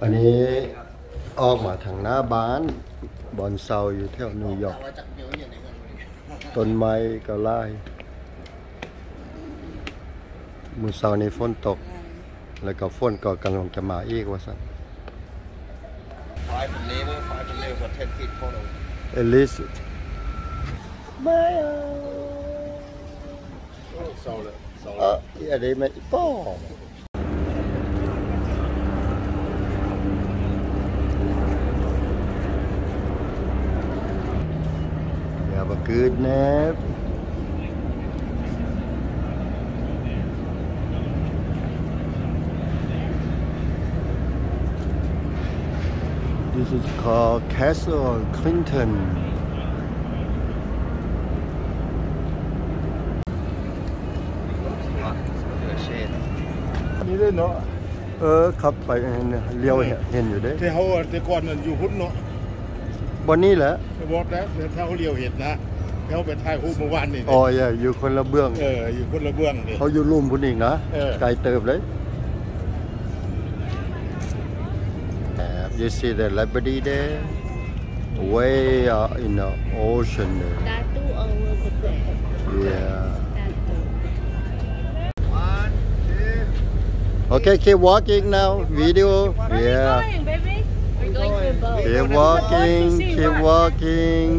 อันนี้ออกมาทางหน้าบ้านบอนเซาอยู่แถวนิวยอร์กต้นไม้ก็ไล่มือเสาร์นี้ฝนตก แล้วก็ฝนก็กำลังจะมาอีกว่าสัน Five from neighbor, five from neighbor for ten feet photo. เอลิสไม่เอา Sold it. เอออันนี้ไม่ป้อ Have a good nap. This is called Castle Clinton. นี่เลยเนาะ เออขับไปเนี่ยเลี้ยวเห็นเห็นอยู่เด้ที่เขาแต่ก่อนนั่นอยู่หุ้นเนาะบนนี้แหละจะบอกแล้วแต่ถ้าเขาเลี้ยวเห็นนะ เขาไปถ่ายรูปเมื่อวานนี่อ๋ออย่าอยู่คนละเบื้อง เออ อยู่คนละเบื้องนี่เขาอยู่ลุ่มพุ่นอีกนะเออไกลเติบเลย You see the Liberty there way out in the ocean there Tattoo over the bed. yeah Tattoo. One, two. okay keep walking now video Where yeah are we going, baby? We're going to the boat. keep walking keep walking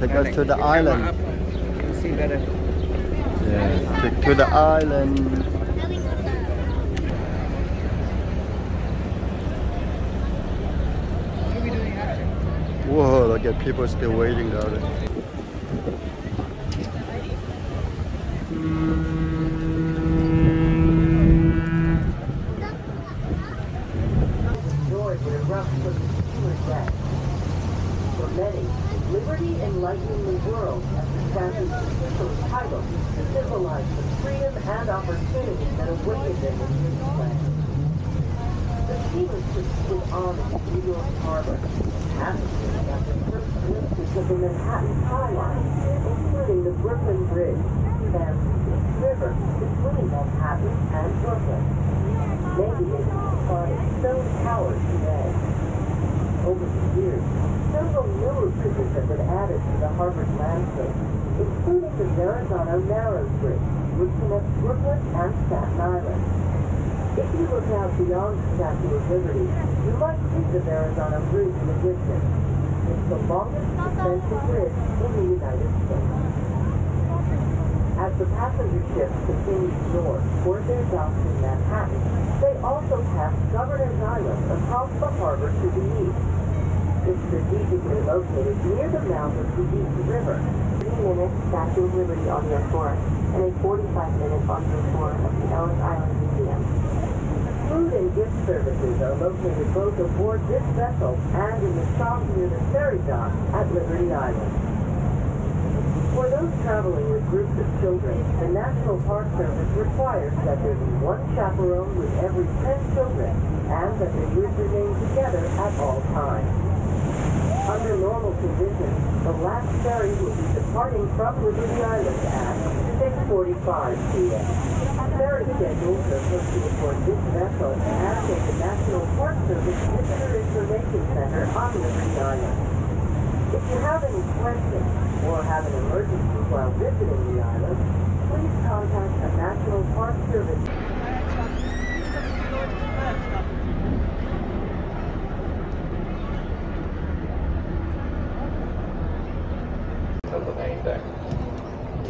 take us to the island yeah take to the island Whoa, look at people still waiting out there. joy would erupt from the consumer debt. For many, liberty enlightening the world as the statue's official title to symbolize the freedom and opportunity that awaited them in this land. The steamer proceeded on in New York Harbor, passengers got their first glimpses of the Manhattan skyline, including the Brooklyn Bridge, and the East River between Manhattan and Brooklyn. Maybe they can find stone towers today. Over the years, several new bridges have been added to the Harvard landscape, including the Verrazano Narrows Bridge, which connects Brooklyn and Staten Island. If you look out beyond the Statue of Liberty, you might see the Verrazano Bridge in the distance. It's the longest suspension bridge in the United States. As the passenger ships continue north toward their docks in Manhattan, they also pass Governor's Island across the harbor to the east. It's strategically located near the mouth of the East River. 30-minute Statue of Liberty audio tour and a 45-minute audio tour of the Ellis Island. Food and gift services are located both aboard this vessel and in the shop near the ferry dock at Liberty Island. For those traveling with groups of children, the National Park Service requires that there be one chaperone with every 10 children and that the group remain together at all times. Under normal conditions, the last ferry will be departing from Liberty Island at 6.45 p.m. Ferry schedules are posted aboard this vessel at the National Park Service Visitor Information Center on Liberty Island. If you have any questions or have an emergency while visiting the island, please contact a National Park Service of the main deck.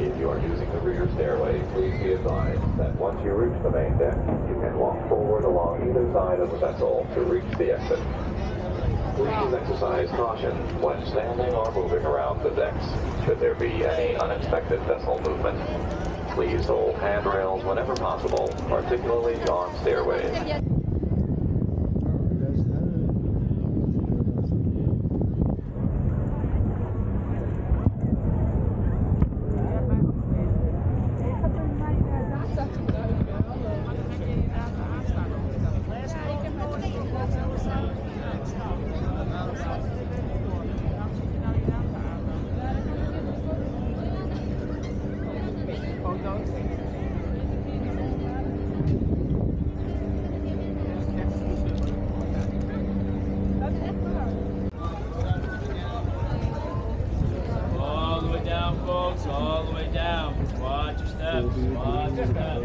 If you are using the rear stairway, please be advised that once you reach the main deck, you can walk forward along either side of the vessel to reach the exit. Please exercise caution when standing or moving around the decks, should there be any unexpected vessel movement. Please hold handrails whenever possible, particularly on stairways. Hello,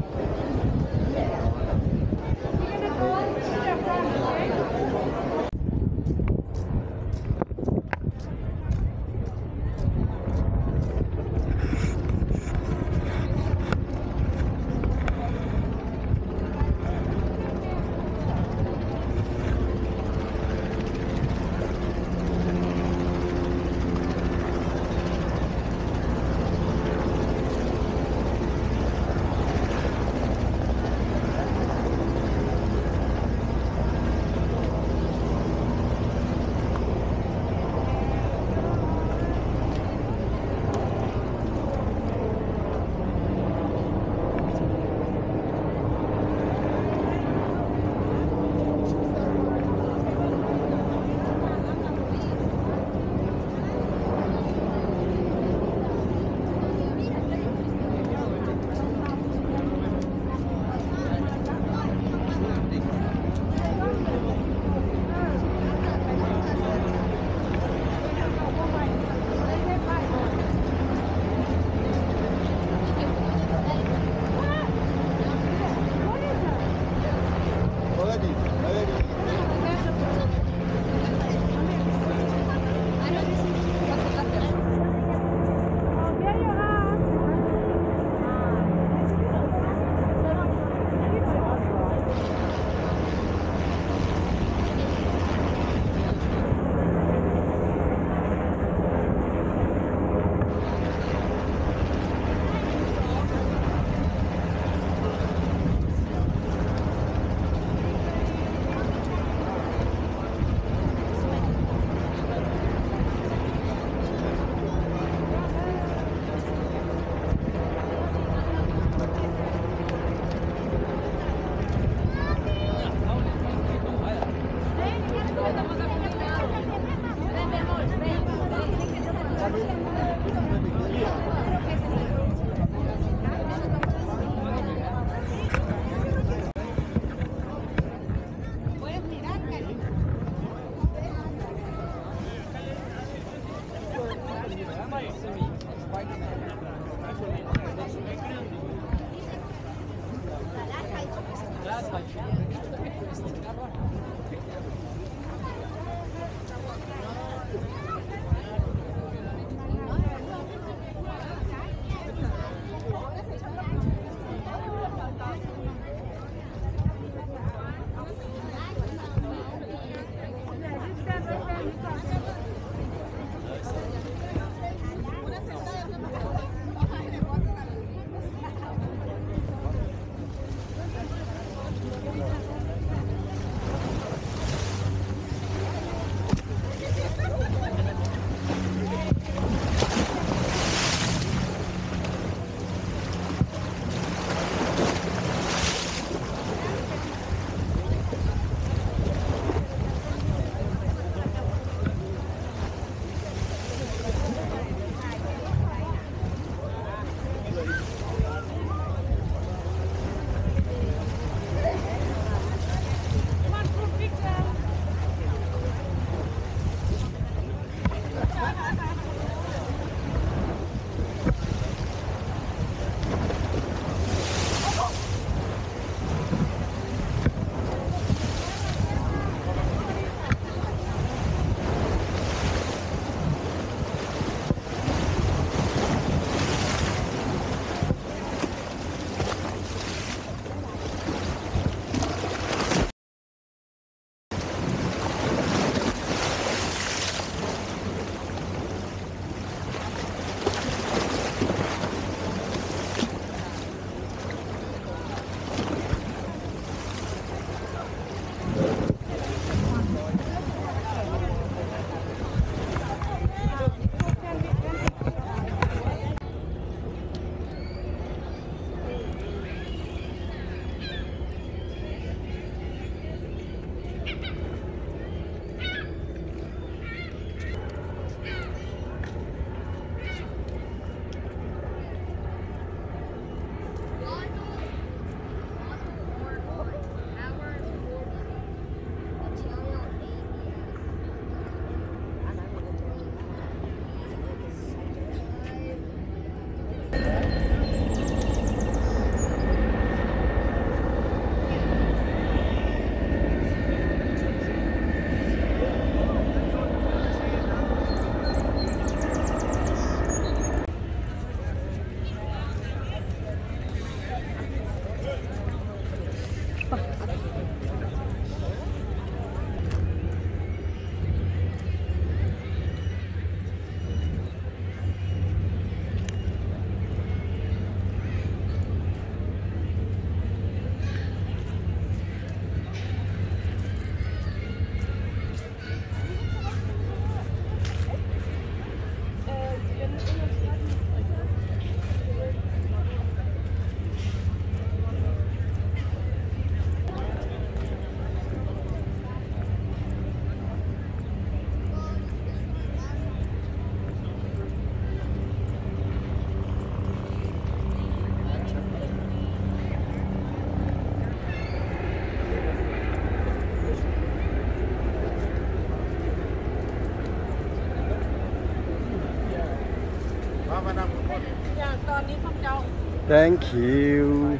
Thank you